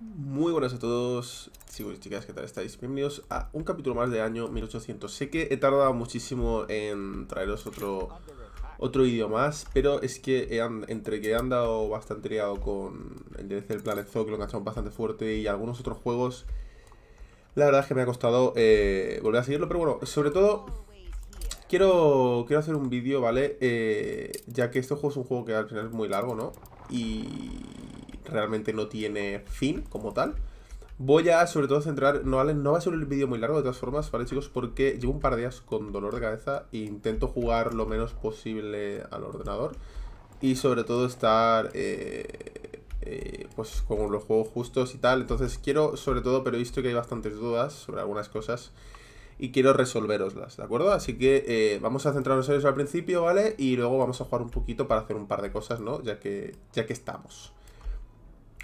Muy buenas a todos, chicos y chicas, ¿qué tal estáis? Bienvenidos a un capítulo más de año 1800. Sé que he tardado muchísimo en traeros otro, otro vídeo más, pero es que entre que he andado bastante liado con el DLC del Planet Zoo, que lo he enganchado bastante fuerte, y algunos otros juegos, la verdad es que me ha costado eh, volver a seguirlo, pero bueno, sobre todo quiero, quiero hacer un vídeo, ¿vale? Eh, ya que este juego es un juego que al final es muy largo, ¿no? Y realmente no tiene fin como tal. Voy a sobre todo centrar, no, no va a ser un vídeo muy largo de todas formas, ¿vale chicos? Porque llevo un par de días con dolor de cabeza e intento jugar lo menos posible al ordenador. Y sobre todo estar eh, eh, pues con los juegos justos y tal. Entonces quiero sobre todo, pero he visto que hay bastantes dudas sobre algunas cosas y quiero resolveroslas, ¿de acuerdo? Así que eh, vamos a centrarnos en eso al principio, ¿vale? Y luego vamos a jugar un poquito para hacer un par de cosas, ¿no? Ya que, ya que estamos.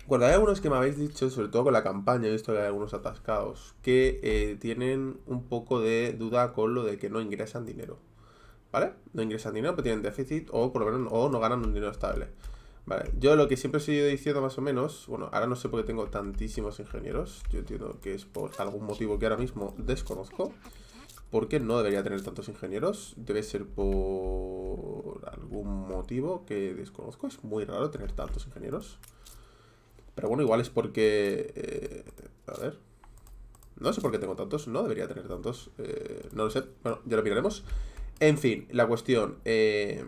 Hay algunos que me habéis dicho, sobre todo con la campaña, he visto que hay algunos atascados, que eh, tienen un poco de duda con lo de que no ingresan dinero. ¿Vale? No ingresan dinero, pero tienen déficit o por lo menos o no ganan un dinero estable. Vale, yo lo que siempre he seguido diciendo más o menos, bueno, ahora no sé por qué tengo tantísimos ingenieros, yo entiendo que es por algún motivo que ahora mismo desconozco. ¿Por qué no debería tener tantos ingenieros? Debe ser por algún motivo que desconozco. Es muy raro tener tantos ingenieros. Pero bueno, igual es porque... Eh, a ver... No sé por qué tengo tantos, no debería tener tantos. Eh, no lo sé, bueno, ya lo miraremos. En fin, la cuestión... Eh,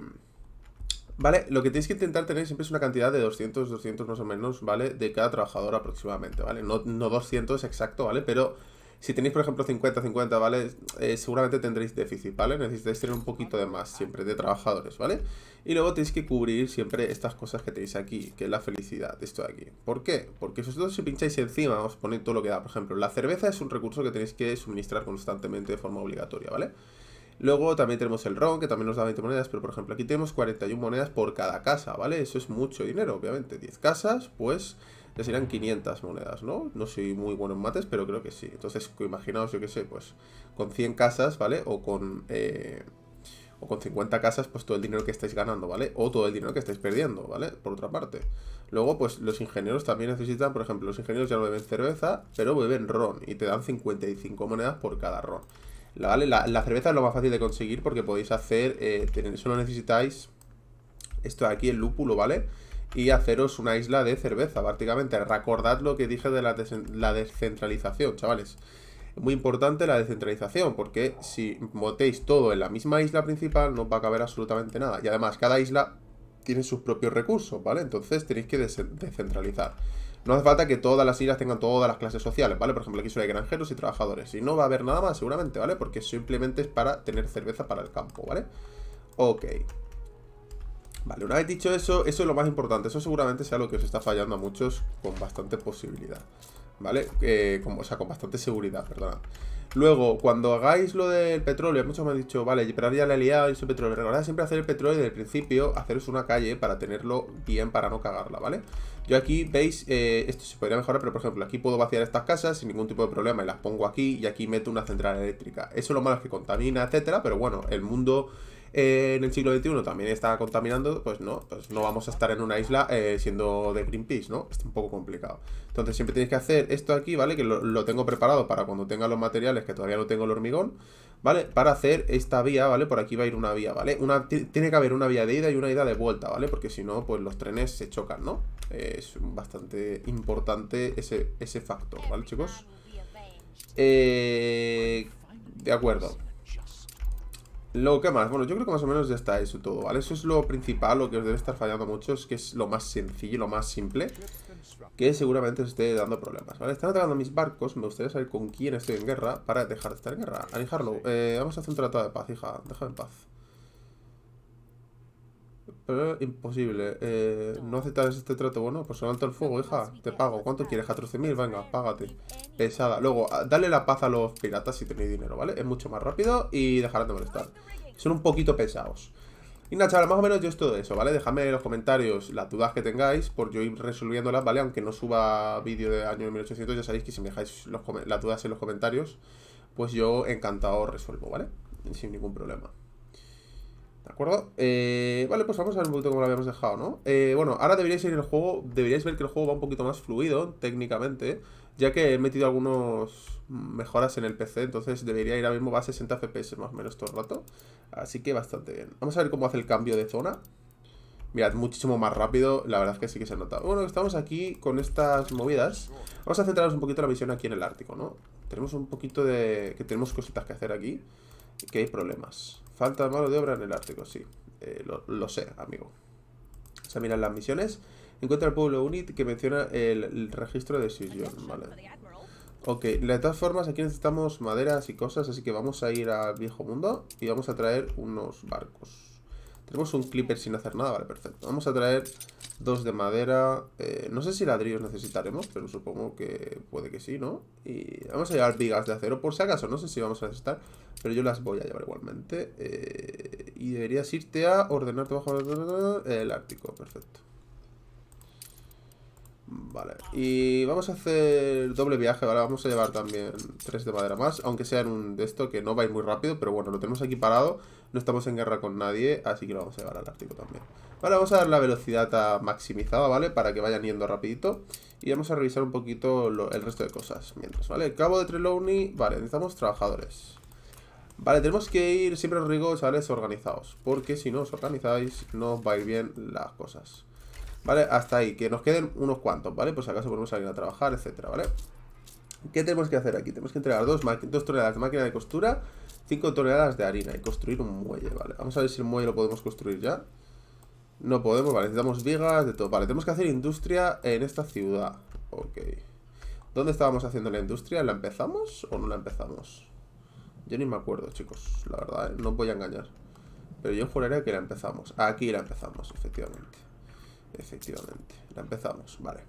vale, lo que tenéis que intentar tener siempre es una cantidad de 200, 200 más o menos, ¿vale? De cada trabajador aproximadamente, ¿vale? No, no 200 exacto, ¿vale? Pero si tenéis, por ejemplo, 50, 50, ¿vale? Eh, seguramente tendréis déficit, ¿vale? Necesitáis tener un poquito de más siempre, de trabajadores, ¿vale? Y luego tenéis que cubrir siempre estas cosas que tenéis aquí, que es la felicidad, esto de aquí. ¿Por qué? Porque si vosotros si pincháis encima, os ponéis todo lo que da. Por ejemplo, la cerveza es un recurso que tenéis que suministrar constantemente de forma obligatoria, ¿vale? Luego también tenemos el RON, que también nos da 20 monedas, pero por ejemplo aquí tenemos 41 monedas por cada casa, ¿vale? Eso es mucho dinero, obviamente. 10 casas, pues ya serían 500 monedas, ¿no? No soy muy bueno en mates, pero creo que sí. Entonces, imaginaos, yo qué sé, pues con 100 casas, ¿vale? O con, eh, o con 50 casas, pues todo el dinero que estáis ganando, ¿vale? O todo el dinero que estáis perdiendo, ¿vale? Por otra parte. Luego, pues los ingenieros también necesitan, por ejemplo, los ingenieros ya no beben cerveza, pero beben ron y te dan 55 monedas por cada ron. ¿Vale? La, cerveza es lo más fácil de conseguir porque podéis hacer, eh, solo necesitáis esto de aquí, el lúpulo, ¿vale? Y haceros una isla de cerveza, prácticamente. Recordad lo que dije de la, descentralización, chavales. Muy importante la descentralización, porque si botéis todo en la misma isla principal, no va a caber absolutamente nada. Y además, cada isla tiene sus propios recursos, ¿vale? Entonces tenéis que descentralizar. No hace falta que todas las islas tengan todas las clases sociales, ¿vale? Por ejemplo, aquí solo hay granjeros y trabajadores. Y no va a haber nada más, seguramente, ¿vale? Porque simplemente es para tener cerveza para el campo, ¿vale? Ok. Vale, una vez dicho eso, eso es lo más importante. Eso seguramente sea lo que os está fallando a muchos con bastante posibilidad. ¿Vale? Eh, o sea, con bastante seguridad, perdona. Luego, cuando hagáis lo del petróleo, muchos me han dicho, vale, pero ya le he liado ese petróleo. Recordad siempre hacer el petróleo desde el principio, haceros una calle para tenerlo bien, para no cagarla, ¿vale? Yo aquí, veis, eh, esto se podría mejorar, pero por ejemplo, aquí puedo vaciar estas casas sin ningún tipo de problema y las pongo aquí y aquí meto una central eléctrica. Eso es lo malo es que contamina, etcétera, pero bueno, el mundo eh, en el siglo XXI también está contaminando, pues no, pues no vamos a estar en una isla eh, siendo de Greenpeace, ¿no? Es un poco complicado. Entonces siempre tenéis que hacer esto aquí, ¿vale? Que lo, tengo preparado para cuando tenga los materiales, que todavía no tengo el hormigón, ¿vale? Para hacer esta vía, ¿vale? Por aquí va a ir una vía, ¿vale? Una, tiene que haber una vía de ida y una ida de vuelta, ¿vale? Porque si no, pues los trenes se chocan, ¿no? es bastante importante ese, ese factor, ¿vale, chicos? Eh, de acuerdo. Lo que más, bueno, yo creo que más o menos ya está eso todo, ¿vale? Eso es lo principal, lo que os debe estar fallando mucho, es que es lo más sencillo, lo más simple, que seguramente os esté dando problemas, ¿vale? Están atacando mis barcos, me gustaría saber con quién estoy en guerra para dejar de estar en guerra. Anijarlo, eh, vamos a hacer un tratado de paz, hija, déjame en paz. Imposible. Eh, ¿No aceptar este trato? Bueno, pues alto el fuego, hija. Te pago. ¿Cuánto quieres? ¿14.000? Venga, págate. Pesada. Luego, dale la paz a los piratas si tenéis dinero, ¿vale? Es mucho más rápido y dejarán de molestar. Son un poquito pesados. Y nada, chavales, más o menos yo es todo eso, ¿vale? Dejadme en los comentarios las dudas que tengáis por yo ir resolviéndolas, ¿vale? Aunque no suba vídeo de año 1800, ya sabéis que si me dejáis las dudas en los comentarios, pues yo encantado resuelvo, ¿vale? Sin ningún problema. ¿De acuerdo? Eh, vale, pues vamos a ver un poquito cómo lo habíamos dejado, ¿no? Eh, bueno, ahora deberíais ir en el juego, deberíais ver que el juego va un poquito más fluido, técnicamente, ya que he metido algunos mejoras en el PC, entonces debería ir ahora mismo a 60 FPS más o menos todo el rato. Así que bastante bien. Vamos a ver cómo hace el cambio de zona. Mirad, muchísimo más rápido, la verdad es que sí que se nota. Bueno, estamos aquí con estas movidas. Vamos a centrarnos un poquito la misión aquí en el Ártico, ¿no? Tenemos un poquito de... que tenemos cositas que hacer aquí. Que hay problemas. Falta mano de obra en el Ártico, sí. Eh, lo, sé, amigo. O sea, mirad las misiones. Encuentra el pueblo UNIT que menciona el, registro de decisión, vale. Ok, de todas formas aquí necesitamos maderas y cosas, así que vamos a ir al viejo mundo y vamos a traer unos barcos. Tenemos un clipper sin hacer nada, vale, perfecto. Vamos a traer dos de madera. Eh, no sé si ladrillos necesitaremos, pero supongo que puede que sí, ¿no? Y vamos a llevar vigas de acero por si acaso. No sé si vamos a necesitar, pero yo las voy a llevar igualmente. Eh, y deberías irte a ordenar bajo el Ártico, perfecto. Vale, y vamos a hacer doble viaje, ¿vale? Vamos a llevar también tres de madera más, aunque sea en un de esto que no va a ir muy rápido, pero bueno, lo tenemos aquí parado, no estamos en guerra con nadie, así que lo vamos a llevar al Ártico también. Vale, vamos a dar la velocidad a maximizada, ¿vale? Para que vayan yendo rapidito, y vamos a revisar un poquito el resto de cosas mientras, ¿vale? Cabo de Trelawney, vale, necesitamos trabajadores. Vale, tenemos que ir, siempre os digo, chavales, organizados, porque si no os organizáis, no os va a ir bien las cosas. ¿Vale? Hasta ahí, que nos queden unos cuantos, ¿vale? Pues si acaso podemos salir a trabajar, etcétera, ¿vale? ¿Qué tenemos que hacer aquí? Tenemos que entregar dos, dos toneladas de máquina de costura, 5 toneladas de harina y construir un muelle, ¿vale? Vamos a ver si el muelle lo podemos construir ya. No podemos, vale, necesitamos vigas, de todo. Vale, tenemos que hacer industria en esta ciudad. Ok. ¿Dónde estábamos haciendo la industria? ¿La empezamos o no la empezamos? Yo ni me acuerdo, chicos, la verdad, ¿eh? no voy a engañar. Pero yo juraría que la empezamos. Aquí la empezamos, efectivamente. Efectivamente, la empezamos, vale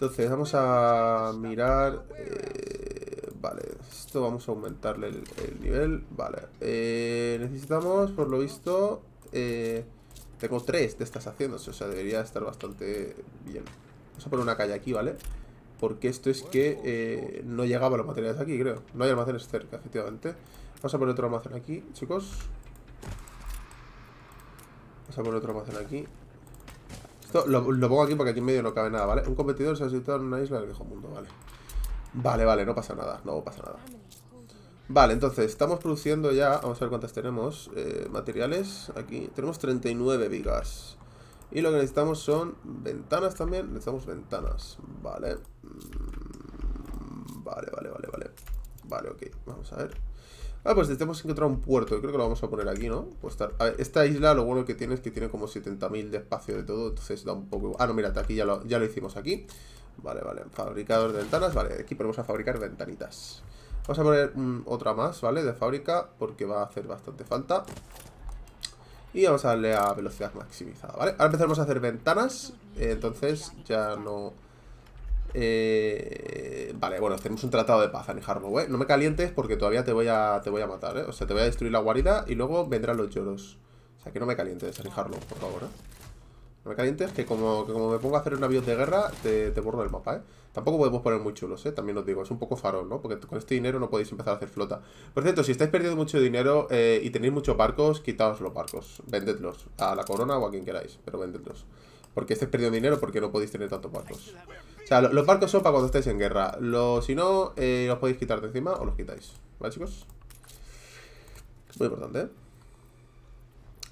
Entonces vamos a mirar eh, Vale, esto vamos a aumentarle el, nivel Vale, eh, necesitamos por lo visto eh, Tengo tres de estas haciéndose, o sea debería estar bastante bien. Vamos a poner una calle aquí, ¿vale? Porque esto es que no llegaba los materiales aquí, creo. No hay almacenes cerca, efectivamente. Vamos a poner otro almacén aquí, chicos. Vamos a poner otro almacén aquí esto lo, pongo aquí porque aquí en medio no cabe nada, ¿vale? Un competidor se ha situado en una isla del viejo mundo, vale. Vale, vale, no pasa nada, no pasa nada. Vale, entonces, estamos produciendo ya, vamos a ver cuántas tenemos, eh, materiales, aquí, tenemos 39 vigas. Y lo que necesitamos son ventanas también, necesitamos ventanas, vale. Mm, vale, vale, vale, vale. Vale, ok, vamos a ver. Ah, pues que encontrar un puerto. Creo que lo vamos a poner aquí, ¿no? Pues esta isla lo bueno que tiene es que tiene como 70.000 de espacio de todo. Entonces da un poco... Ah, no, mira, aquí ya lo, ya lo hicimos aquí. Vale, vale. Fabricador de ventanas. Vale, aquí ponemos a fabricar ventanitas. Vamos a poner otra más, ¿vale? De fábrica, porque va a hacer bastante falta. Y vamos a darle a velocidad maximizada, ¿vale? Ahora empezaremos a hacer ventanas. entonces ya no... Eh, vale, bueno, tenemos un tratado de paz, Anijarlo, ¿eh? No me calientes porque todavía te voy a, te voy a matar, ¿eh? O sea, te voy a destruir la guarida y luego vendrán los lloros. O sea, que no me calientes, Anijarlo, por favor, ¿eh? No me calientes, que como, como me pongo a hacer un avión de guerra, te, te borro el mapa, ¿eh? Tampoco podemos poner muy chulos, ¿eh? También os digo, es un poco farol, ¿no? Porque con este dinero no podéis empezar a hacer flota. Por cierto, si estáis perdiendo mucho dinero eh, y tenéis muchos barcos, quitaos los barcos. Vendedlos a la corona o a quien queráis, pero vendedlos. Porque estáis perdiendo dinero porque no podéis tener tantos barcos. O sea, los barcos son para cuando estáis en guerra. Lo, si no, eh, los podéis quitar de encima o los quitáis. ¿Vale, chicos? Muy importante, ¿eh?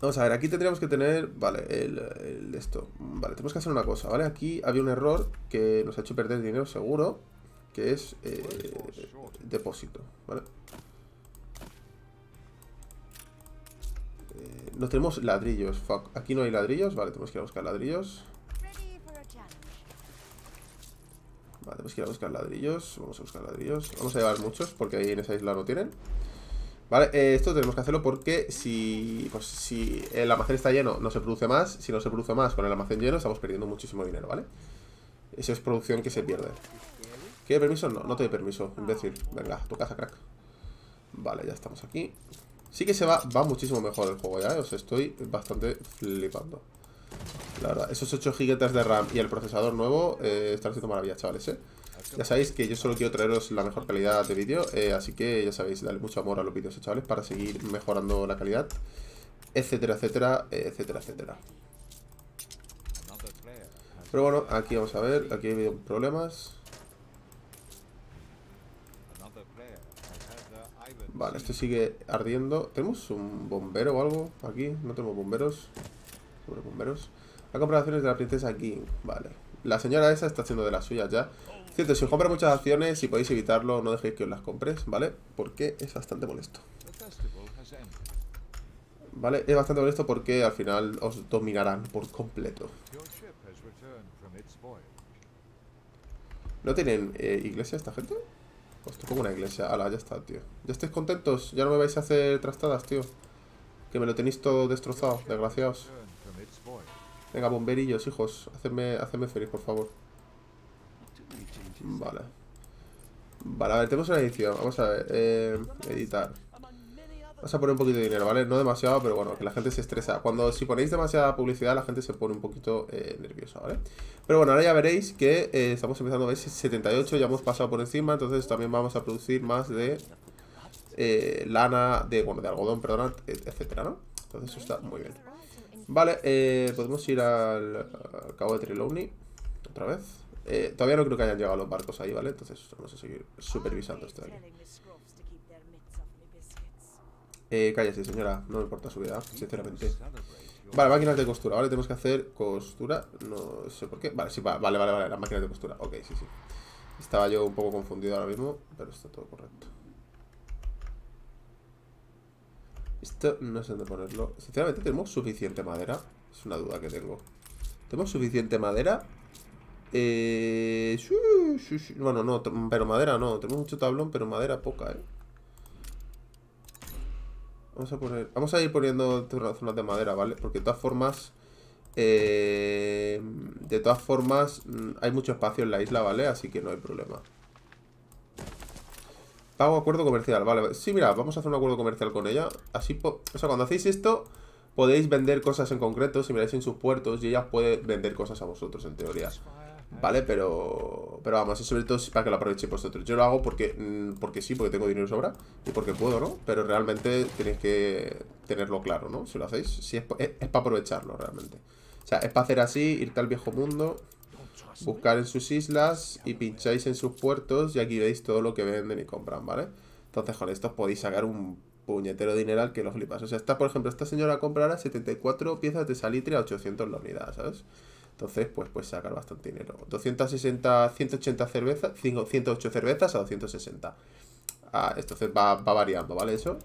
Vamos a ver, aquí tendríamos que tener, vale, el, el, esto Vale, tenemos que hacer una cosa, ¿vale? Aquí había un error que nos ha hecho perder dinero seguro Que es eh, depósito, ¿vale? No tenemos ladrillos, fuck Aquí no hay ladrillos, vale, tenemos que ir a buscar ladrillos Vale, tenemos que ir a buscar ladrillos. Vamos a buscar ladrillos. Vamos a llevar muchos porque ahí en esa isla no tienen. Vale, eh, esto tenemos que hacerlo porque si, pues, si el almacén está lleno no se produce más. Si no se produce más con el almacén lleno estamos perdiendo muchísimo dinero, ¿vale? Esa es producción que se pierde. ¿Quiere permiso? No, no te doy permiso, imbécil. Venga, tu casa, crack. Vale, ya estamos aquí. Sí que se va, va muchísimo mejor el juego ya, ¿eh? Os estoy bastante flipando. La verdad, esos 8 GB de RAM y el procesador nuevo eh, están haciendo maravillas, chavales, ¿eh? Ya sabéis que yo solo quiero traeros la mejor calidad de vídeo, así que ya sabéis, dale mucho amor a los vídeos, chavales, para seguir mejorando la calidad. etcétera, etcétera, etcétera, etcétera. Pero bueno, aquí vamos a ver, aquí ha habido problemas. Vale, esto sigue ardiendo. ¿Tenemos un bombero o algo aquí? No tenemos bomberos. Sobre bomberos. La compraciones de la princesa King. Vale. La señora esa está haciendo de las suyas ya. Cierto, si os compra muchas acciones, si podéis evitarlo, no dejéis que os las compres, ¿vale? Porque es bastante molesto. ¿Vale? Es bastante molesto porque al final os dominarán por completo. ¿No tienen eh, iglesia esta gente? Pues como una iglesia. Ala, ya está, tío. ¿Ya estáis contentos? ¿Ya no me vais a hacer trastadas, tío? Que me lo tenéis todo destrozado, desgraciados. Venga, bomberillos, hijos. Hacedme, hacedme feliz, por favor. Vale. Vale, a ver, tenemos una edición. Vamos a ver. Eh, editar. Vamos a poner un poquito de dinero, ¿vale? No demasiado, pero bueno, que la gente se estresa. Cuando si ponéis demasiada publicidad, la gente se pone un poquito eh, nerviosa, ¿vale? Pero bueno, ahora ya veréis que eh, estamos empezando a ver 78, ya hemos pasado por encima, entonces también vamos a producir más de eh, lana, de, bueno, de algodón, perdón, etcétera, ¿no? Entonces eso está muy bien. Vale, podemos ir al, cabo de Trelawney otra vez. todavía no creo que hayan llegado los barcos ahí, ¿vale? Entonces vamos a seguir supervisando esto de aquí. Eh, cállese, señora. No me importa su vida, sinceramente. Vale, máquinas de costura. Vale, tenemos que hacer costura. No sé por qué. Vale, sí, vale, vale, vale. Las máquinas de costura. Ok, sí, sí. Estaba yo un poco confundido ahora mismo, pero está todo correcto. Esto no sé dónde ponerlo. Sinceramente, ¿tenemos suficiente madera? Es una duda que tengo. ¿Tenemos suficiente madera? Eh... Bueno, no, pero madera no. Tenemos mucho tablón, pero madera poca, ¿eh? Vamos a poner... Vamos a ir poniendo zonas de madera, ¿vale? Porque de todas formas... Eh, de todas formas, mm, hay mucho espacio en la isla, ¿vale? Así que no hay problema. Pago acuerdo comercial, vale. Sí, mira, vamos a hacer un acuerdo comercial con ella. Así, o sea, cuando hacéis esto, podéis vender cosas en concreto. Si miráis en sus puertos y ella puede vender cosas a vosotros, en teoría. ¿Vale? Pero, pero vamos, es sobre todo para que lo aprovechéis vosotros. Yo lo hago porque, mm, porque sí, porque tengo dinero sobra y porque puedo, ¿no? Pero realmente tenéis que tenerlo claro, ¿no? Si lo hacéis, si es, es, para aprovecharlo realmente. O sea, es para hacer así, irte al viejo mundo, buscar en sus islas y pincháis en sus puertos y aquí veis todo lo que venden y compran, ¿vale? Entonces con esto podéis sacar un puñetero dineral que lo flipas. O sea, está, por ejemplo, esta señora comprará 74 piezas de salitre a 800 la unidad, ¿sabes? Entonces, pues puedes sacar bastante dinero. 260, 180 cervezas, 108 cervezas a 260. Ah, entonces va, va variando, ¿vale? Eso.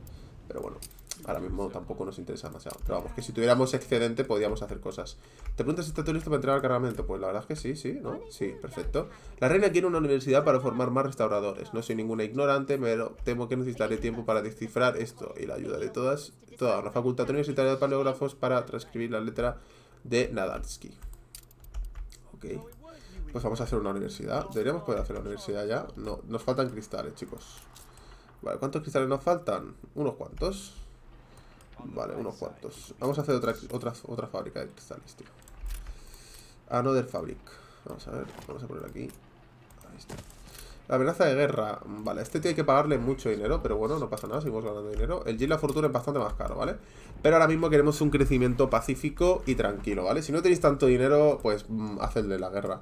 Pero bueno, ahora mismo tampoco nos interesa demasiado. Pero vamos, que si tuviéramos excedente podríamos hacer cosas. ¿Te preguntas si está listo para entrar al cargamento? Pues la verdad es que sí, sí, ¿no? Sí, perfecto. La reina quiere una universidad para formar más restauradores. No soy ninguna ignorante, pero temo que necesitaré tiempo para descifrar esto y la ayuda de todas. Toda una facultad universitaria de paleógrafos para transcribir la letra de Nadansky. Pues vamos a hacer una universidad. Deberíamos poder hacer la universidad ya. No, nos faltan cristales, chicos. Vale, ¿cuántos cristales nos faltan? Unos cuantos. Vale, unos cuantos. Vamos a hacer otra, otra, otra fábrica de cristales, tío. Another Fabric. Vamos a ver, vamos a poner aquí. Ahí está. La amenaza de guerra. Vale, este tiene que pagarle mucho dinero, pero bueno, no pasa nada, seguimos ganando dinero. El G la fortuna es bastante más caro, ¿vale? Pero ahora mismo queremos un crecimiento pacífico y tranquilo, ¿vale? Si no tenéis tanto dinero, pues mm, hacedle la guerra.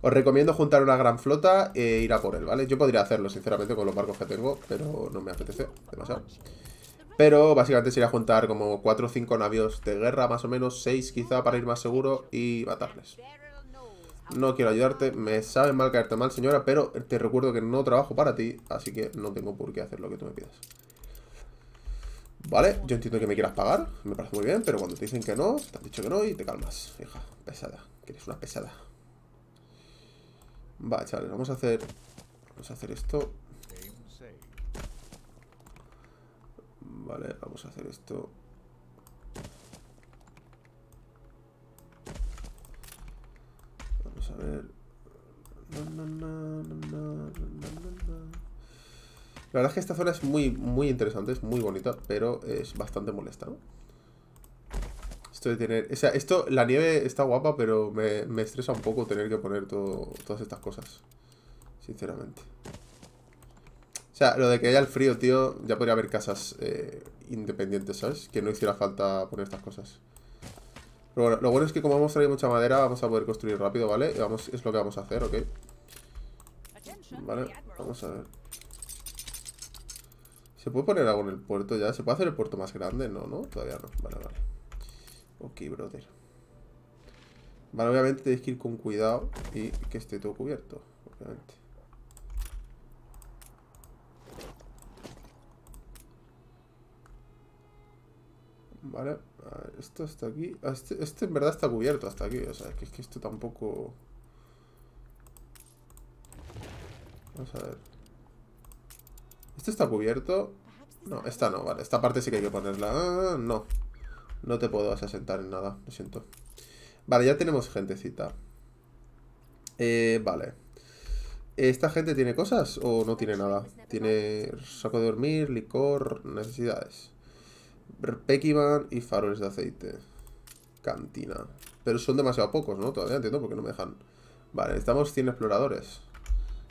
Os recomiendo juntar una gran flota e ir a por él, ¿vale? Yo podría hacerlo, sinceramente, con los barcos que tengo, pero no me apetece demasiado. Pero básicamente sería juntar como 4 o 5 navios de guerra, más o menos, 6 quizá para ir más seguro y matarles. No quiero ayudarte, me sabe mal caerte mal, señora, pero te recuerdo que no trabajo para ti, así que no tengo por qué hacer lo que tú me pidas. Vale, yo entiendo que me quieras pagar, me parece muy bien, pero cuando te dicen que no, te han dicho que no y te calmas, hija, pesada, que eres una pesada. Vale, chavales, vamos a hacer, vamos a hacer esto. Vale, vamos a hacer esto. Verdad es que esta zona es muy, muy interesante, es muy bonita, pero es bastante molesta, ¿no? Esto de tener... O sea, esto, la nieve está guapa, pero me, me estresa un poco tener que poner todo, todas estas cosas. Sinceramente. O sea, lo de que haya el frío, tío, ya podría haber casas eh, independientes, ¿sabes? Que no hiciera falta poner estas cosas. Pero bueno, lo bueno es que como hemos traído mucha madera, vamos a poder construir rápido, ¿vale? es lo que vamos a hacer, ¿ok? Vale, vamos a ver. ¿Se puede poner algo en el puerto ya? ¿Se puede hacer el puerto más grande? No, ¿no? Todavía no. Vale, vale. Ok, brother. Vale, obviamente tenéis que ir con cuidado y que esté todo cubierto, obviamente. Vale, a ver, esto está aquí. Ah, este, este, en verdad está cubierto hasta aquí. O sea, que es que esto tampoco... Vamos a ver. ¿Este está cubierto? No, esta no, vale. Esta parte sí que hay que ponerla. Ah, no. No te puedo asentar en nada, lo siento. Vale, ya tenemos gentecita. Eh, vale. ¿Esta gente tiene cosas o no tiene nada? Tiene saco de dormir, licor, necesidades. Pekiman y faroles de aceite. Cantina. Pero son demasiado pocos, ¿no? Todavía entiendo por qué no me dejan. Vale, necesitamos 100 exploradores.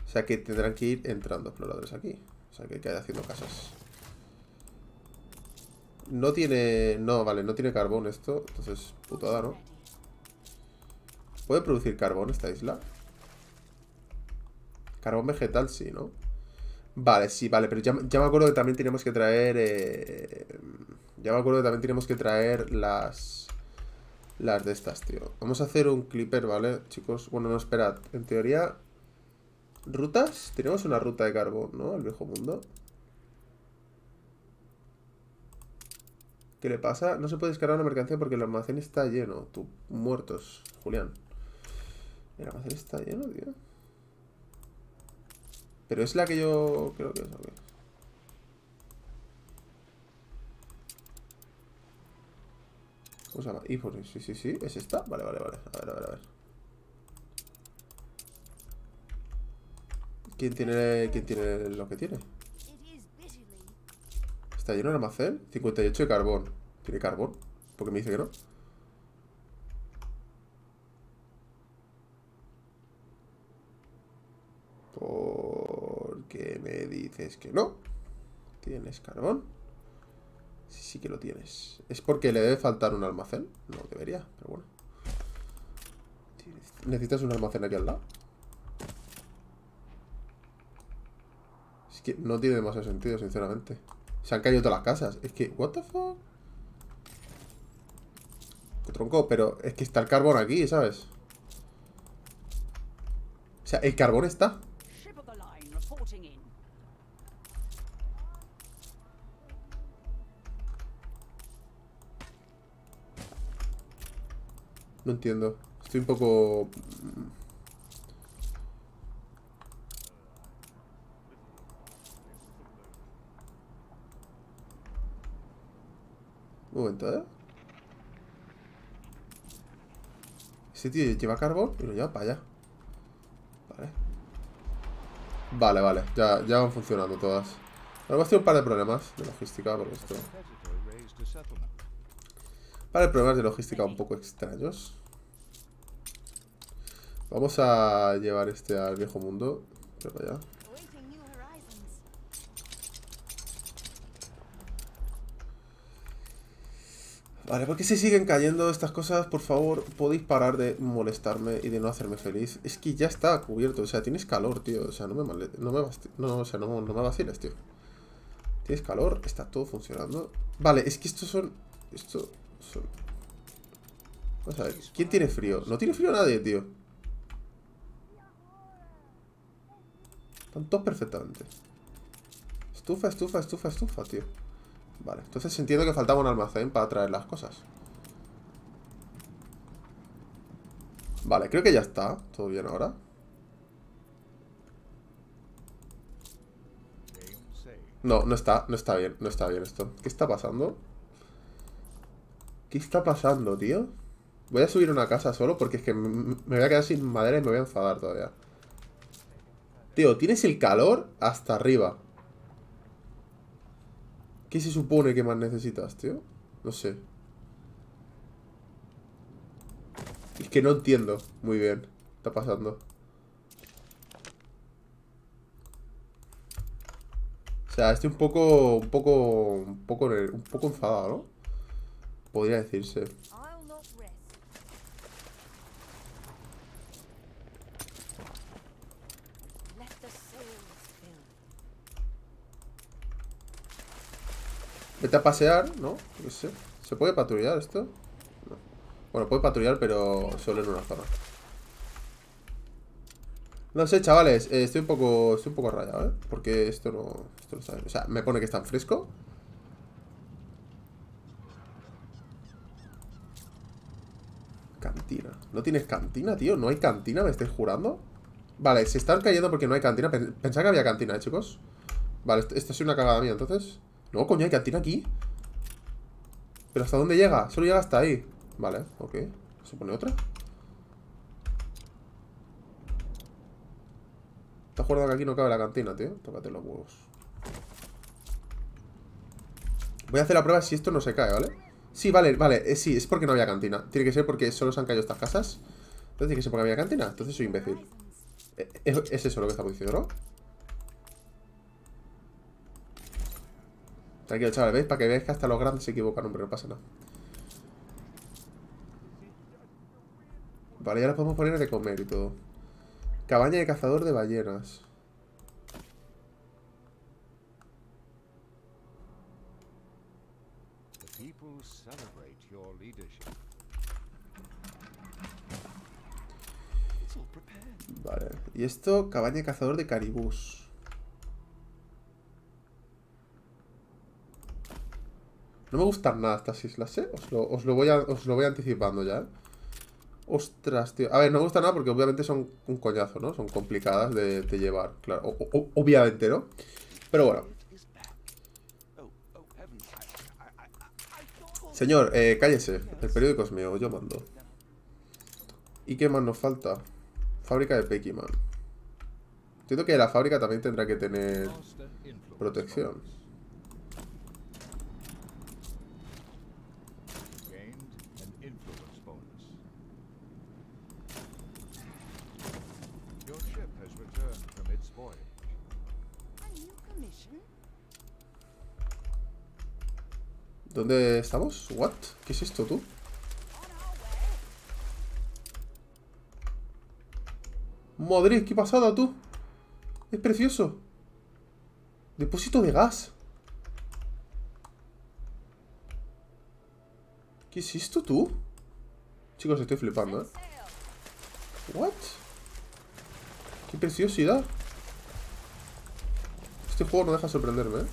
O sea que tendrán que ir entrando exploradores aquí. Que hay haciendo casas. No tiene... No, vale, no tiene carbón esto. Entonces, putada, ¿no? ¿Puede producir carbón esta isla? Carbón vegetal, sí, ¿no? Vale, sí, vale, pero ya, me acuerdo que también tenemos que traer... Eh, ya me acuerdo que también tenemos que traer las... Las de estas, tío. Vamos a hacer un clipper, ¿vale, chicos? Bueno, no, esperad. En teoría... ¿Rutas? Tenemos una ruta de carbón, ¿no? Al viejo mundo. ¿Qué le pasa? No se puede descargar una mercancía porque el almacén está lleno. Tú, muertos, Julián. El almacén está lleno, tío. Pero es la que yo creo que es, ok. ¿Cómo se llama? Y por sí, sí, sí, es esta. Vale, vale, vale. A ver, a ver, a ver. ¿Quién tiene, quién tiene lo que tiene? ¿Está lleno el almacén? 58 de carbón. ¿Tiene carbón? ¿Por qué me dice que no? ¿Por qué me dices que no? ¿Tienes carbón? Sí, sí que lo tienes. ¿Es porque le debe faltar un almacén? No debería, pero bueno. ¿Necesitas un almacén aquí al lado? Es que no tiene demasiado sentido, sinceramente. Se han caído todas las casas. Es que, what the fuck? Qué tronco, pero es que está el carbón aquí, ¿sabes? O sea, el carbón está. No entiendo. Estoy un poco... Un momento, ¿eh? Ese tío lleva carbón y lo lleva para allá. Vale. Vale, vale. Ya, ya van funcionando todas. Ahora a un par de problemas de logística por esto. Vale, problemas de logística un poco extraños. Vamos a llevar este al viejo mundo. Pero allá. Vale, ¿por qué se siguen cayendo estas cosas? Por favor, podéis parar de molestarme y de no hacerme feliz. Es que ya está cubierto, o sea, tienes calor, tío. O sea, no me, no me, no, o sea, no, no me vaciles, tío. Tienes calor, está todo funcionando. Vale, es que estos son... Estos son... Vamos a ver, ¿quién tiene frío? No tiene frío nadie, tío. Están todos perfectamente. Estufa, estufa, estufa, estufa, tío. Vale, entonces entiendo que faltaba un almacén para traer las cosas. Vale, creo que ya está. Todo bien ahora. No, no está, no está bien, no está bien esto. ¿Qué está pasando? ¿Qué está pasando, tío? Voy a subir una casa solo porque es que me voy a quedar sin madera y me voy a enfadar todavía. Tío, tienes el calor hasta arriba. ¿Qué se supone que más necesitas, tío? No sé. Es que no entiendo muy bien. ¿Qué está pasando? O sea, estoy un poco, un poco, un poco, un poco enfadado, ¿no? Podría decirse. Vete a pasear, ¿no? No sé. ¿Se puede patrullar esto? No. Bueno, puede patrullar, pero solo en una zona. No sé, chavales, eh, estoy un poco estoy un poco rayado, ¿eh? Porque esto no, esto no sabe. O sea, me pone que está en fresco. Cantina. ¿No tienes cantina, tío? ¿No hay cantina? ¿Me estáis jurando? Vale, se están cayendo porque no hay cantina. Pensaba que había cantina, ¿eh, chicos? Vale, esto, es una cagada mía, entonces. No, coño, hay cantina aquí. ¿Pero hasta dónde llega? Solo llega hasta ahí. Vale, ok. ¿Se pone otra? ¿Te acuerdas que aquí no cabe la cantina, tío? Tócate los huevos. Voy a hacer la prueba si esto no se cae, ¿vale? Sí, vale, vale, eh, sí, es porque no había cantina Tiene que ser porque solo se han caído estas casas Entonces tiene que ser porque había cantina Entonces soy imbécil eh, Es, eso lo que estamos diciendo, ¿no? Tranquilo, chaval, ¿veis? Para que veáis que hasta los grandes se equivocan, hombre, no pasa nada Vale, ya las podemos poner de comer y todo Cabaña de cazador de ballenas. Vale. Y esto, cabaña de cazador de caribús. No me gustan nada estas islas, ¿eh? Os lo, voy, a, anticipando ya, ¿eh? Ostras, tío. A ver, no me gusta nada porque obviamente son un coñazo, ¿no? Son complicadas de, llevar, claro. obviamente, ¿no? Pero bueno. Señor, eh, cállese. El periódico es mío, yo mando. ¿Y qué más nos falta? Fábrica de Pekiman. Entiendo que la fábrica también tendrá que tener protección. ¿Dónde estamos? ¿What? ¿Qué es esto, tú? Madre, qué pasada, tú Es precioso Depósito de gas ¿Qué es esto, tú? Chicos, estoy flipando, ¿eh? ¿What? ¡Qué preciosidad! Este juego no deja sorprenderme, ¿eh?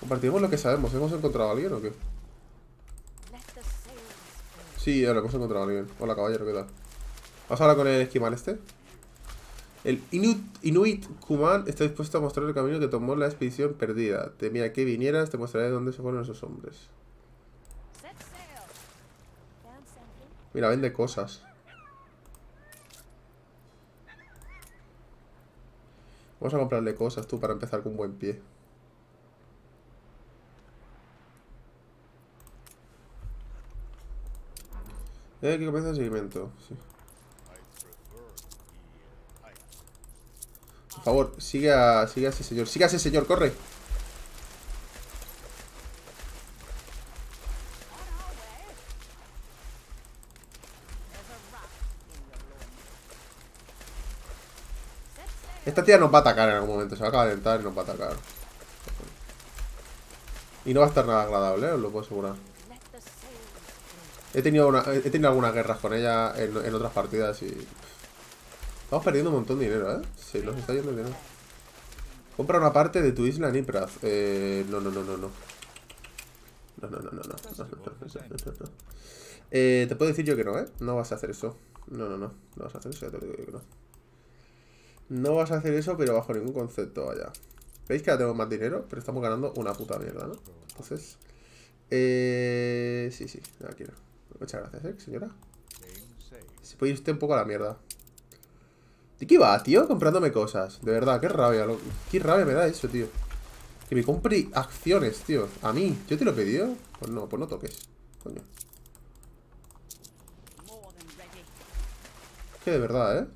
Compartimos lo que sabemos. ¿Hemos encontrado a alguien o qué? Sí, ahora hemos encontrado a alguien. Hola, caballero, ¿qué tal? Vamos a con el esquimal este. El Inuit, Inuit Kuman está dispuesto a mostrar el camino que tomó la expedición perdida. Temía que vinieras, te mostraré dónde se fueron esos hombres. Mira, vende cosas. Vamos a comprarle cosas, tú, para empezar con buen pie. Eh, que comienza el seguimiento. Sí. Por favor, sigue a, ese señor. Sigue a ese señor, corre. Esta tía nos va a atacar en algún momento. Se va a calentar y nos va a atacar. Y no va a estar nada agradable, ¿eh? os lo puedo asegurar. He tenido, he tenido algunas guerras con ella en, otras partidas y... Estamos perdiendo un montón de dinero, ¿eh? Sí, nos está yendo el dinero. Compra una parte de tu isla Nipraz. Eh, no, no, no, no, no. No, no, no, no, no. Eh, te puedo decir yo que no, ¿eh? No vas a hacer eso. No, no, no. No vas a hacer eso, ya te digo yo que no. No vas a hacer eso, pero bajo ningún concepto, vaya. ¿Veis que ahora tenemos más dinero? Pero estamos ganando una puta mierda, ¿no? Entonces... Eh... Sí, sí, aquí no. Muchas gracias, ¿eh, señora? Se puede ir usted un poco a la mierda. ¿De qué va, tío? Comprándome cosas. De verdad, qué rabia. Qué rabia me da eso, tío. Que me compre acciones, tío. A mí. ¿Yo te lo he pedido? Pues no, pues no toques. Coño. Es que de verdad, ¿eh?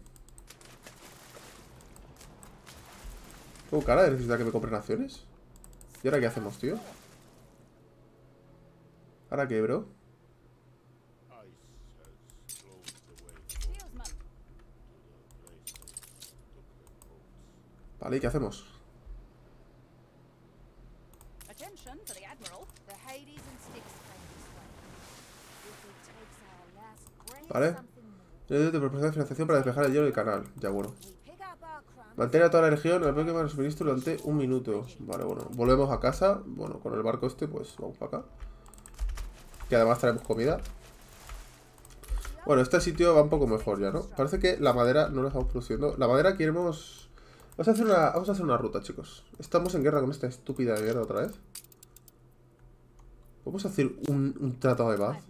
Oh cara de necesidad que me compren acciones. ¿Y ahora qué hacemos, tío? ¿Ahora qué, bro? Takes our last grain, Vale. Yo te proporciona financiación para despejar el hielo del canal. Ya, bueno. Mantener a toda la región el Pokémon de suministro durante un minuto. Vale, bueno. Volvemos a casa. Bueno, con el barco este, pues vamos para acá. Que además traemos comida. Bueno, este sitio va un poco mejor ya, ¿no? Parece que la madera no la estamos produciendo. La madera queremos... Vamos a hacer una, vamos a hacer una ruta, chicos. Estamos en guerra con esta estúpida mierda otra vez. Vamos a hacer un, un tratado de paz.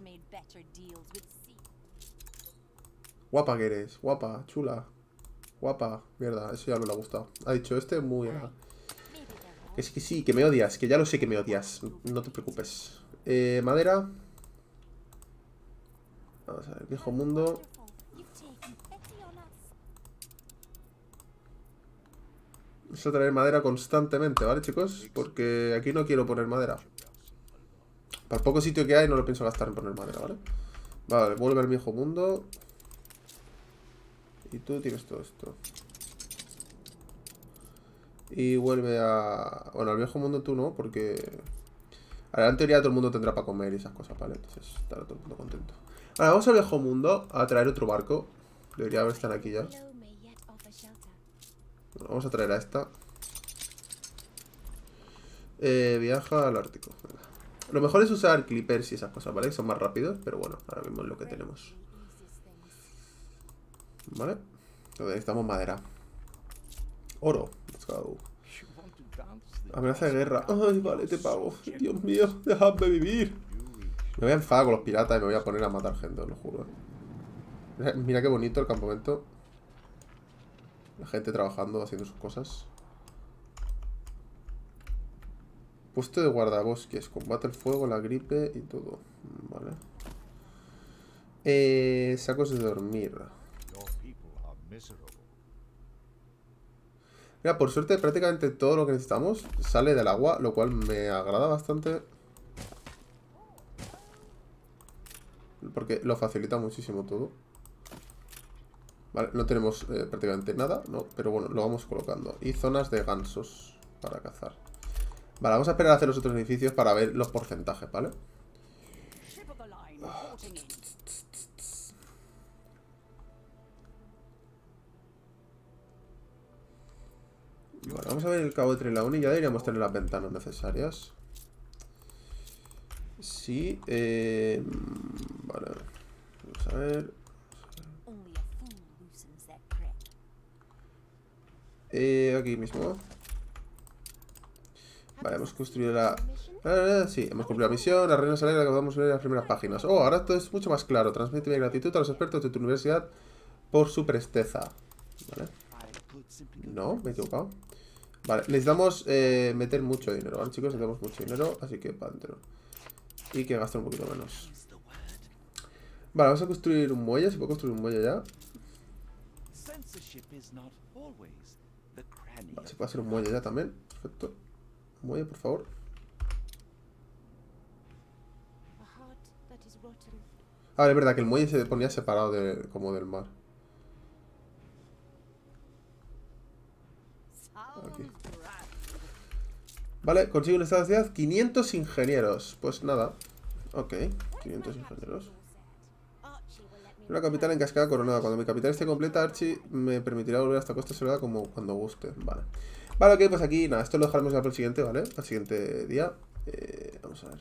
Guapa que eres, guapa, chula. Guapa, mierda, eso ya no le ha gustado. Ha dicho este muy... Sí, que sí, que me odias, que ya lo sé que me odias. No te preocupes. Eh, madera. Vamos a ver, viejo mundo. Vamos a traer madera constantemente, ¿vale, chicos? Porque aquí no quiero poner madera. Para el poco sitio que hay no lo pienso gastar en poner madera, ¿vale? Vale, vuelve al viejo mundo. Y tú tienes todo esto. Y vuelve a... Bueno, al viejo mundo tú no, porque... Ahora, en teoría todo el mundo tendrá para comer y esas cosas, ¿vale? Entonces estará todo el mundo contento. Ahora, vamos al viejo mundo a traer otro barco. Debería haber están aquí ya. Vamos a traer a esta. Eh, viaja al Ártico. Lo mejor es usar clippers y esas cosas, ¿vale? Son más rápidos, pero bueno, ahora mismo es lo que tenemos. ¿Vale? Entonces necesitamos madera. Oro. Let's go. Amenaza de guerra. Ay, vale, te pago. Dios mío, déjame vivir. Me voy a enfadar con los piratas y me voy a poner a matar gente, os lo juro. Mira qué bonito el campamento. La gente trabajando, haciendo sus cosas. Puesto de guardabosques, combate el fuego, la gripe y todo. Vale. Eh, sacos de dormir. Mira, por suerte prácticamente todo lo que necesitamos sale del agua, lo cual me agrada bastante. Porque lo facilita muchísimo todo. Vale, no tenemos eh, prácticamente nada, no, pero bueno, lo vamos colocando. Y zonas de gansos para cazar. Vale, vamos a esperar a hacer los otros edificios para ver los porcentajes, ¿vale? Vale, vamos a ver el cabo de Trelawn y ya deberíamos tener las ventanas necesarias. Sí, eh... Vale. Vamos a ver. Eh, aquí mismo. Vale, hemos construido la... Ah, sí, hemos cumplido la misión. La reina se alegra que podamos leer las primeras páginas. Oh, ahora todo es mucho más claro. Transmite mi gratitud a los expertos de tu universidad por su presteza. Vale. No, me he equivocado. Vale, necesitamos eh, meter mucho dinero, ¿vale, chicos? Necesitamos mucho dinero, así que para. Y que gaste un poquito menos. Vale, vamos a construir un muelle. ¿Se puede construir un muelle ya? Se puede hacer un muelle ya también. Perfecto. Muelle, por favor. Ah, es verdad que el muelle se ponía separado de, como del mar. Vale, consigo en esta ciudad 500 ingenieros. Pues nada. Ok, 500 ingenieros. Archie will let me Una capital en cascada coronada. Cuando mi capital esté completa, Archie me permitirá volver hasta Costa Soledad como cuando guste. Vale. Vale, ok, pues aquí nada. Esto lo dejaremos ya para el siguiente, ¿vale? Al siguiente día. Eh, vamos a ver.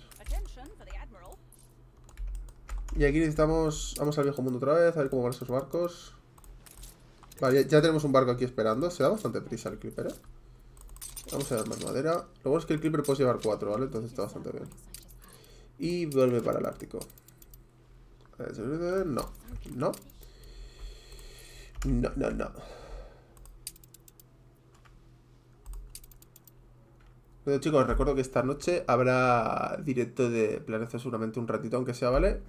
Y aquí necesitamos... Vamos al viejo mundo otra vez, a ver cómo van esos barcos. Vale, ya, ya tenemos un barco aquí esperando. Se da bastante prisa el Clipper, ¿eh? Vamos a dar más madera. Lo bueno es que el Clipper puede llevar cuatro, ¿vale? Entonces está bastante bien. Y vuelve para el Ártico. No. No. No, no, no. Bueno, chicos, recuerdo que esta noche habrá directo de Planeta seguramente un ratito, aunque sea, ¿vale?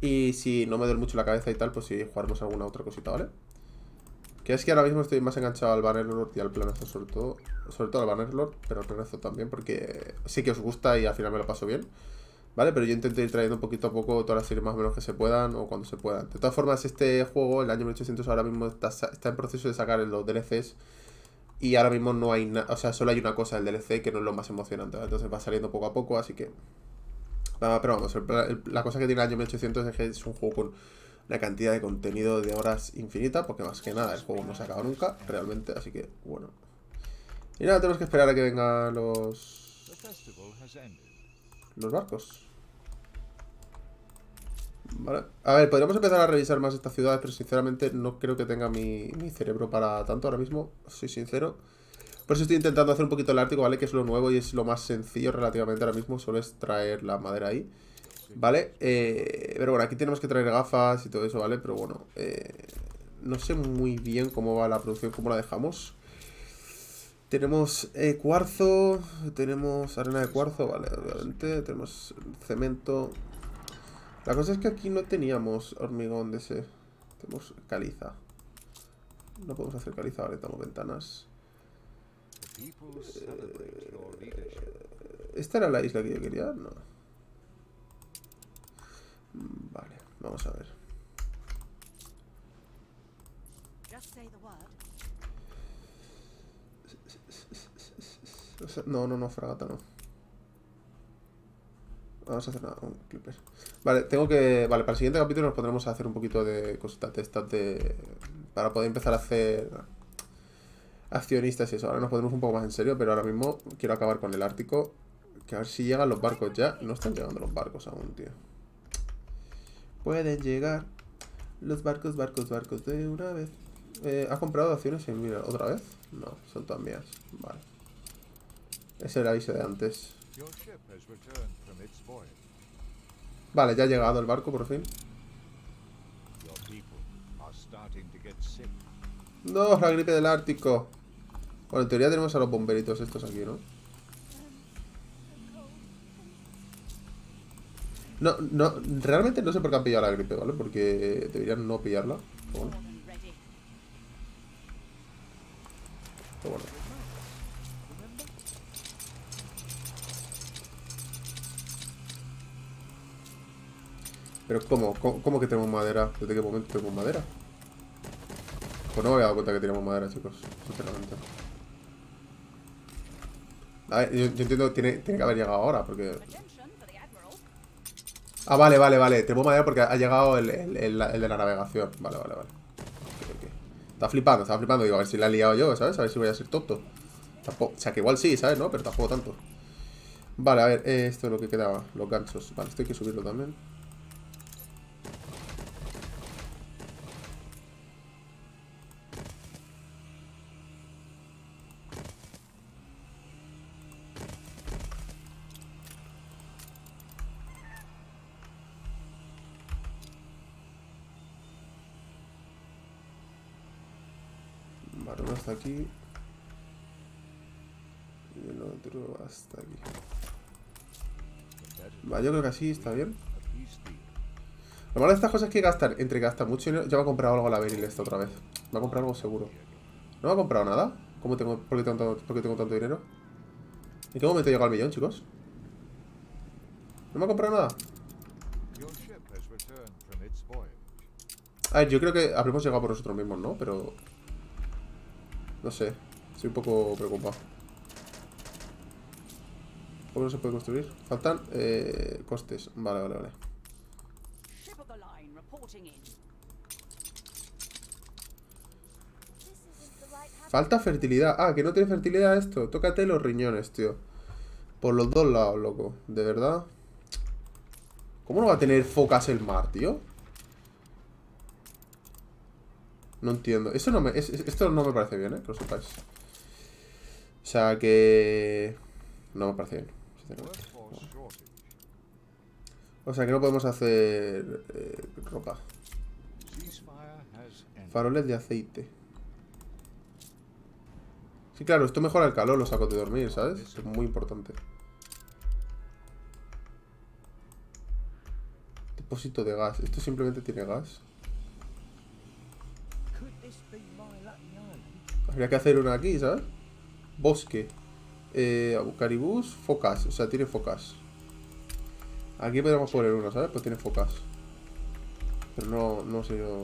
Y si no me duele mucho la cabeza y tal, pues sí, jugaremos alguna otra cosita, ¿vale? Que es que ahora mismo estoy más enganchado al Bannerlord y al Planazo sobre todo. Sobre todo al Bannerlord, pero al Planazo también, porque sí que os gusta y al final me lo paso bien. ¿Vale? Pero yo intento ir trayendo poquito a poco todas las series más o menos que se puedan o cuando se puedan. De todas formas, este juego, el año 1800, ahora mismo está, está en proceso de sacar los DLCs. Y ahora mismo no hay nada, o sea, solo hay una cosa del DLC que no es lo más emocionante. Entonces va saliendo poco a poco, así que... Ah, pero vamos, la cosa que tiene el año 1800 es que es un juego con una cantidad de contenido de horas infinita, porque más que nada el juego no se acaba nunca, realmente, así que bueno. Y nada, tenemos que esperar a que vengan los, The festival has ended. Los barcos. Vale. A ver, podríamos empezar a revisar más estas ciudades, pero sinceramente no creo que tenga mi, mi cerebro para tanto ahora mismo, soy sincero. Por eso estoy intentando hacer un poquito el Ártico, ¿vale? Que es lo nuevo y es lo más sencillo relativamente ahora mismo, solo es traer la madera ahí. ¿Vale? Eh, pero bueno, aquí tenemos que traer gafas y todo eso, ¿vale? Pero bueno, eh, no sé muy bien cómo va la producción, cómo la dejamos. Tenemos eh, cuarzo, tenemos arena de cuarzo, vale, obviamente, tenemos cemento. La cosa es que aquí no teníamos hormigón de ese. Tenemos caliza. No podemos hacer caliza, vale, tenemos ventanas. Leadership. ¿Esta era la isla que yo quería? No. Mm, Vale, vamos a ver. Just say the word. O sea, No, no, no, fragata no. Vamos a hacer nada, un clipper. Vale, tengo que... Vale, para el siguiente capítulo nos pondremos a hacer un poquito de cositas de estas de... Para poder empezar a hacer... Accionistas y eso. Ahora nos pondremos un poco más en serio, pero ahora mismo quiero acabar con el Ártico. Que a ver si llegan los barcos ya. No están llegando los barcos aún, tío. Pueden llegar los barcos, barcos, barcos de una vez. Eh, ¿Ha comprado acciones en Mira otra vez? No, son todas mías. Vale. Era el aviso de antes. Vale, ya ha llegado el barco por fin. No, la gripe del Ártico. Bueno, en teoría tenemos a los bomberitos estos aquí, ¿no? No, no, realmente no sé por qué han pillado la gripe, ¿vale? Porque deberían no pillarla. Pero bueno, bueno. Pero ¿cómo? ¿cómo? que tenemos madera? ¿Desde qué momento tenemos madera? Pues no me había dado cuenta que teníamos madera, chicos. Sinceramente. A ver, yo, entiendo que tiene, tiene que haber llegado ahora, porque... Ah, vale, vale, vale. Tenemos madera porque ha llegado el, el- de la navegación. Vale, vale, vale. Ok, ok. Está flipando, está flipando. Digo, a ver si la he liado yo, ¿sabes? A ver si voy a ser tonto. O sea, que igual sí, ¿sabes? ¿No? Pero tampoco tanto. Vale, a ver, esto es lo que quedaba. Los ganchos. Vale, esto hay que subirlo también. Aquí. Y el otro hasta aquí. Vale, yo creo que así está bien. Lo malo de estas cosas es que gastar, entre gastar mucho dinero, ya me ha comprado algo la Beryl esta otra vez. Me ha comprado algo seguro. ¿No me ha comprado nada? ¿Cómo tengo, por, qué tengo, tanto- por qué tengo tanto dinero? ¿En qué momento he llegado al millón, chicos? ¿No me ha comprado nada? A ver, yo creo que habremos llegado por nosotros mismos, ¿no? Pero... No sé. Estoy un poco preocupado. ¿Cómo no se puede construir? Faltan eh, costes. Vale, vale, vale. Falta fertilidad. Ah, que no tiene fertilidad esto. Tócate los riñones, tío. Por los dos lados, loco. De verdad. ¿Cómo no va a tener focas el mar, tío? No entiendo. Eso no me, es- es- esto no me parece bien, ¿eh? Que lo sepáis. O sea que... No me parece bien. O sea que no podemos hacer eh, ropa. Faroles de aceite. Sí, claro, esto mejora el calor, los sacos de dormir, ¿sabes? Es muy importante. Depósito de gas. Esto simplemente tiene gas. Habría que hacer una aquí, ¿sabes? Bosque. Eh, caribús, focas. O sea, tiene focas. Aquí podríamos poner una, ¿sabes? Pues tiene focas. Pero no, no sé yo...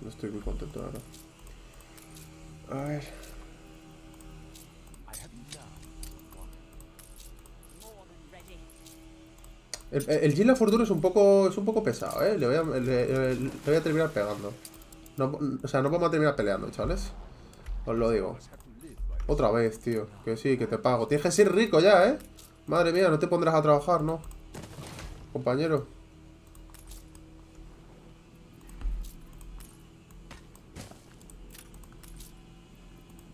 No estoy muy contento, la verdad. A ver... El, el Gila Fortune es un poco es un poco pesado, ¿eh? Le voy a, terminar pegando. O sea, no vamos a terminar peleando, chavales. Os lo digo. Otra vez, tío. Que sí, que te pago. Tienes que ser rico ya, ¿eh? Madre mía, no te pondrás a trabajar, ¿no? Compañero.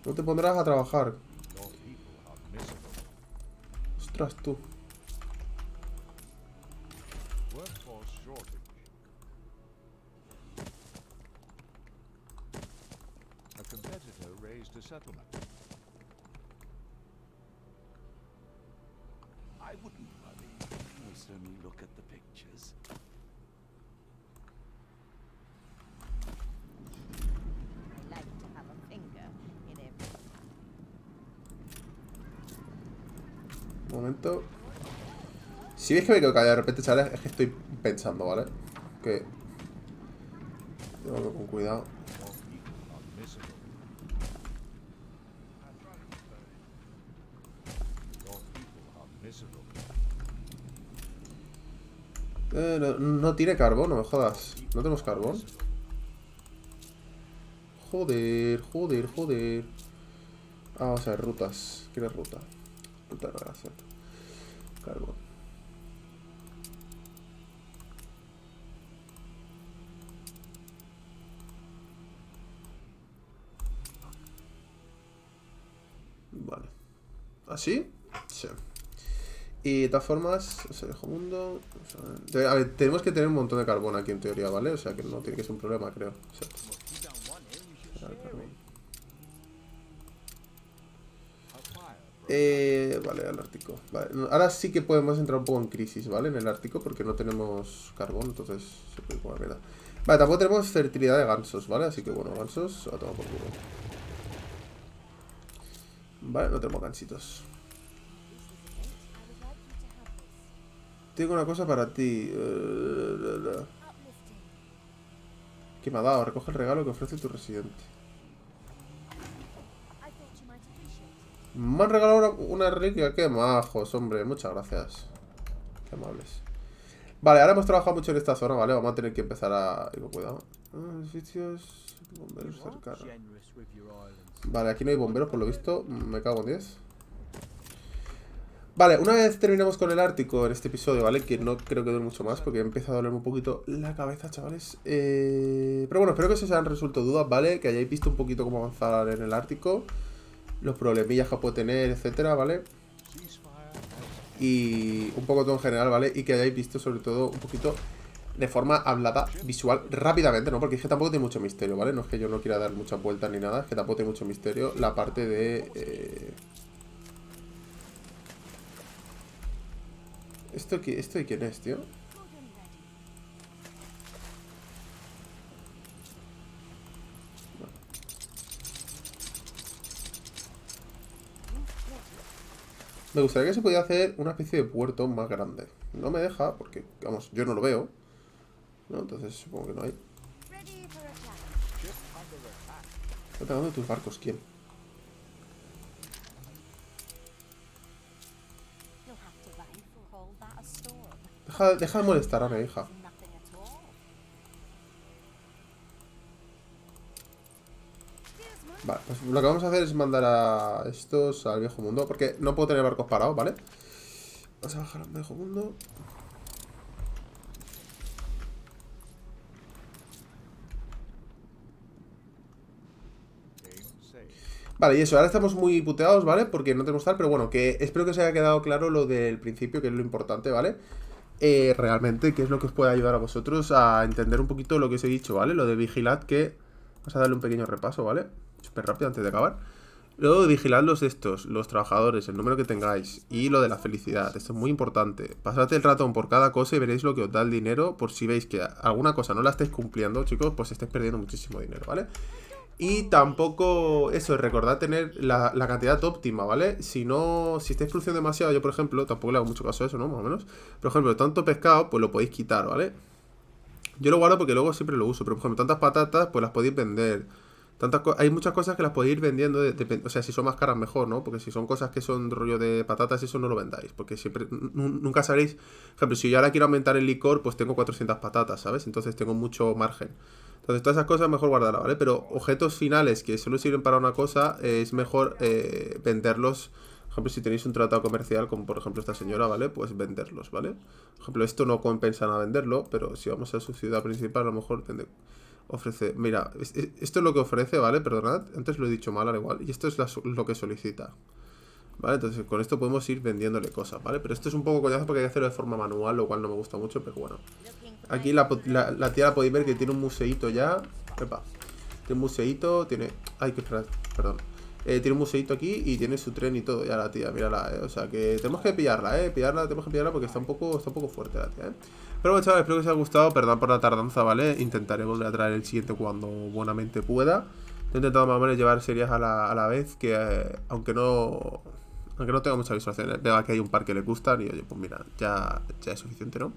No te pondrás a trabajar. Ostras, tú. Si ves que me quedo callado de repente, chavales, es que estoy pensando, ¿vale? Que... Tengo con cuidado. Eh, no, no tiene carbón, no me jodas. ¿No tenemos carbón? Joder, joder, joder. Ah, vamos a ver, rutas. ¿Quieres ruta? Ruta de relación. Carbón. Vale. ¿Así? Sí. Y de todas formas, o sea, dejo mundo. a ver, tenemos que tener un montón de carbón aquí en teoría, ¿vale? O sea que no tiene que ser un problema, creo. O Eh, vale, al Ártico. Ahora sí que podemos entrar un poco en crisis, ¿vale? En el Ártico, porque no tenemos carbón, entonces se puede mierda. Vale, tampoco tenemos fertilidad de gansos, ¿vale? Así que bueno, gansos, a tomar por culo. You to have this. Tengo una cosa para ti. ¿Qué me ha dado? Recoge el regalo que ofrece tu residente. Me han regalado una, una reliquia. Qué majos, hombre. Muchas gracias. Qué amables. Vale, ahora hemos trabajado mucho en esta zona, ¿vale? Vamos a tener que empezar a ir con cuidado. Ah. Bomberos cercanos. Vale, aquí no hay bomberos, por lo visto. Me cago en 10. Vale, una vez terminemos con el Ártico en este episodio, ¿vale? Que no creo que dure mucho más porque empieza a dolerme un poquito la cabeza, chavales. Eh, Pero bueno, espero que se os hayan resuelto dudas, ¿vale? Que hayáis visto un poquito cómo avanzar en el Ártico. Los problemillas que puede tener, etcétera, ¿vale? y un poco todo en general, ¿vale? Y que hayáis visto sobre todo un poquito de forma hablada visual rápidamente, ¿no? Porque es que tampoco tiene mucho misterio, ¿vale? No es que yo no quiera dar muchas vueltas ni nada, es que tampoco tiene mucho misterio la parte de... eh, ¿Esto, ¿Esto quién es, tío? Me gustaría que se pudiera hacer una especie de puerto más grande. No me deja, porque, vamos, yo no lo veo. ¿No? Entonces supongo que no hay. ¿Está pegando tus barcos? ¿Quién? Deja, deja de molestar a mi hija. Vale, pues lo que vamos a hacer es mandar a estos al viejo mundo, porque no puedo tener barcos parados, ¿vale? Vamos a bajar al viejo mundo. Vale, y eso, ahora estamos muy puteados, ¿vale? Porque no tenemos tal, pero bueno, que espero que os haya quedado claro lo del principio, que es lo importante, ¿vale? Eh, realmente, que es lo que os puede ayudar a vosotros a entender un poquito lo que os he dicho, ¿vale? Lo de vigilad, que vamos a darle un pequeño repaso, ¿vale? Súper rápido antes de acabar. Luego vigilad los estos, los trabajadores, el número que tengáis y lo de la felicidad. Esto es muy importante. Pasad el ratón por cada cosa y veréis lo que os da el dinero por si veis que alguna cosa no la estáis cumpliendo, chicos, pues estáis perdiendo muchísimo dinero, ¿vale? Y tampoco, eso, recordad tener la, la cantidad óptima, ¿vale? Si no, si estáis produciendo demasiado, yo por ejemplo, tampoco le hago mucho caso a eso, ¿no? Más o menos. Por ejemplo, tanto pescado, pues lo podéis quitar, ¿vale? Yo lo guardo porque luego siempre lo uso, pero por ejemplo, tantas patatas, pues las podéis vender. Tantas hay muchas cosas que las podéis ir vendiendo, de- o sea, si son más caras mejor, ¿no? Porque si son cosas que son rollo de patatas, eso no lo vendáis, porque siempre, nu- nunca sabréis, por ejemplo, si yo ahora quiero aumentar el licor, pues tengo 400 patatas, ¿sabes? Entonces tengo mucho margen. Entonces todas esas cosas mejor guardarlas, ¿vale? Pero objetos finales que solo sirven para una cosa, eh, es mejor eh, venderlos. Por ejemplo, si tenéis un tratado comercial, como por ejemplo esta señora, ¿vale? Pues venderlos, ¿vale? Por ejemplo, esto no compensa nada venderlo, pero si vamos a su ciudad principal, a lo mejor ofrece... Mira, es- es- esto es lo que ofrece, ¿vale? Perdonad, antes lo he dicho mal, al igual. Y esto es lo que solicita. ¿Vale? Entonces con esto podemos ir vendiéndole cosas, ¿vale? Pero esto es un poco coñazo porque hay que hacerlo de forma manual, lo cual no me gusta mucho, pero bueno. Aquí la, la, tía la podéis ver que tiene un museíto ya. Epa. Tiene un museíto, tiene... Ay, que esperad, perdón. Eh, tiene un museíto aquí y tiene su tren y todo ya la tía, mírala, eh. O sea que tenemos que pillarla, eh. Pillarla, tenemos que pillarla porque está un poco, está un poco fuerte la tía, eh. Pero bueno, chavales, espero que os haya gustado. Perdón por la tardanza, ¿vale? Intentaré volver a el siguiente cuando buenamente pueda. He intentado más o menos llevar series a la, a la vez, que eh, aunque no... Aunque no tenga muchas visualizaciones, veo que hay un par que le gustan y oye, pues mira, ya, ya es suficiente, ¿no?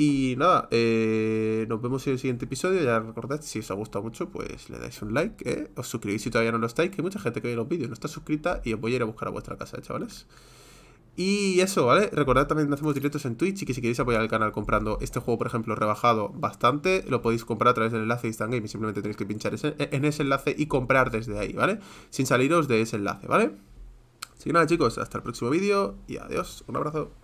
Y nada, eh, nos vemos en el siguiente episodio. Ya recordad, si os ha gustado mucho, pues le dais un like, ¿eh? Os suscribís si todavía no lo estáis, que hay mucha gente que ve los vídeos no está suscrita y os voy a ir a buscar a vuestra casa, chavales. Y eso, ¿vale? Recordad también que hacemos directos en Twitch y que si queréis apoyar el canal comprando este juego, por ejemplo, rebajado bastante, lo podéis comprar a través del enlace de Instant Game y simplemente tenéis que pinchar en ese enlace y comprar desde ahí, ¿vale? Sin saliros de ese enlace, ¿vale? Así que nada, chicos, hasta el próximo vídeo y adiós. Un abrazo.